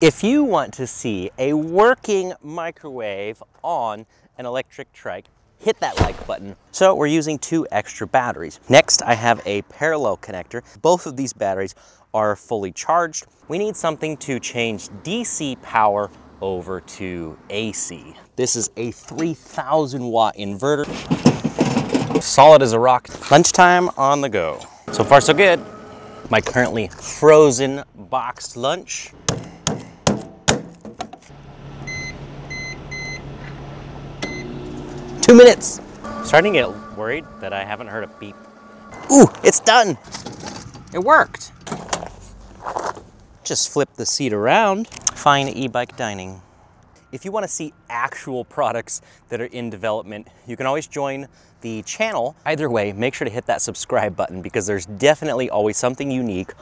If you want to see a working microwave on an electric trike, hit that like button. So we're using two extra batteries. Next, I have a parallel connector. Both of these batteries are fully charged. We need something to change DC power over to AC. This is a 3000 watt inverter. Solid as a rock. Lunchtime on the go. So far so good. My currently frozen boxed lunch. Two minutes. Starting to get worried that I haven't heard a beep. Ooh, it's done. It worked. Just flip the seat around. Fine e-bike dining. If you want to see actual products that are in development, you can always join the channel. Either way, make sure to hit that subscribe button because there's definitely always something unique